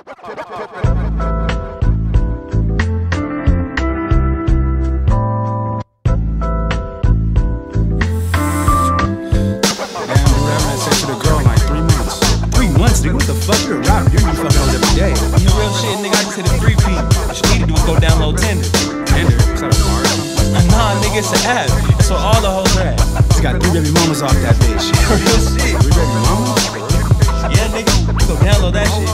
Nigga, what the fuck? You're a rapper. You're every day. You real shit, nigga. I just hit a three. What you need to do is go download Tinder. Nah, nigga, it's an app. All the hoes got three baby mamas off that bitch. real shit. Three baby mamas? Yeah, nigga. Go download that shit.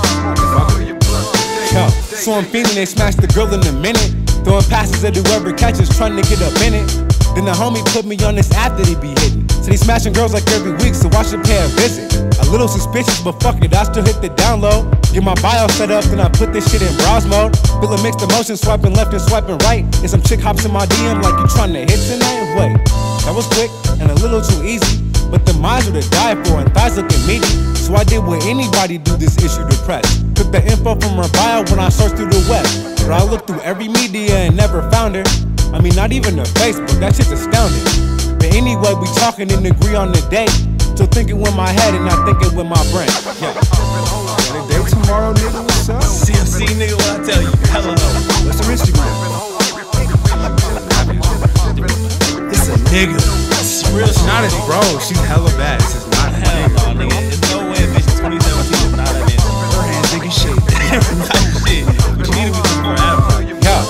Yo, so I'm feeling they smashed the girl in a minute. Throwing passes at whoever catches, trying to get up in it. Then the homie put me on this app that he be hitting. So he smashing girls like every week, so I should pay a visit. A little suspicious, but fuck it, I still hit the download. Get my bio set up, then I put this shit in browse mode. Feeling mixed emotions, swiping left and swiping right. And some chick hops in my DM like you trying to hit tonight. Wait, that was quick and a little too easy. But the minds are to die for and thighs looking meaty. So I did what anybody do this issue depressed. Took the info from her bio when I searched through the web. But I looked through every media and never found her. I mean, not even her Facebook, that shit's astounding. But anyway, we talking and agree on the date. Still thinking with my head and not thinking with my brain. Yeah. Got a tomorrow, nigga? What's up? CFC, nigga, what I tell you. Hella no. What's your Instagram? It's a nigga. It's real shit. Not his bro. She's hella bad. This is not his Hell nigga. no, nigga. There's no way a bitch in 2017 is not an Insta. Her hands big as shit. shit. What you need to be some more advertising. Yeah.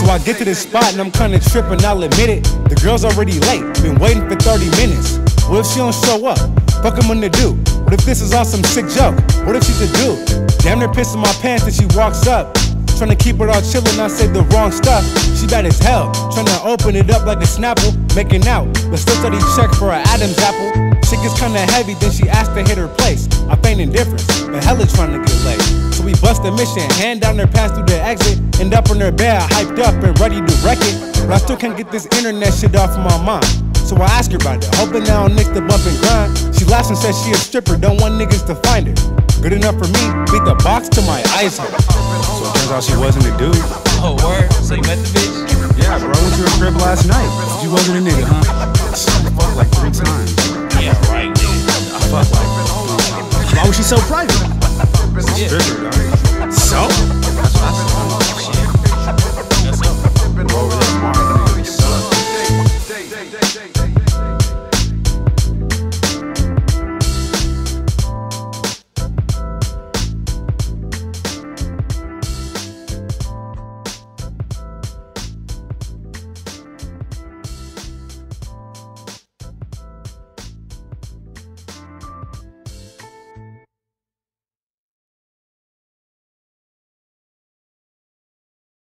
So I get to this spot and I'm kinda tripping, I'll admit it. The girl's already late, been waiting for 30 minutes. What if she don't show up? Fuck I'm gonna do. What if this is all some sick joke? What if she's a dude? Damn near pissing my pants and she walks up. Trying to keep it all chillin', I said the wrong stuff. She bad as hell, trying to open it up like a Snapple, making out, but still steady check for an Adam's apple. Shit gets kinda heavy, then she asked to hit her place. I feign indifference, but hella trying to get laid. So we bust the mission, hand down her pass through the exit, end up on her bed, hyped up and ready to wreck it. But I still can't get this internet shit off my mind. So I ask her about it, hoping I don't nick the bump and grind. She laughs and says she a stripper, don't want niggas to find her. Good enough for me, beat the box to my eyes hurt. Out she wasn't a dude. Oh, word? So you met the bitch? Yeah, bro. I went to her crib last night. You wasn't a nigga, huh? I fucked like three times. Yeah, right, nigga. I fucked like. Why was she so private? Yeah. So?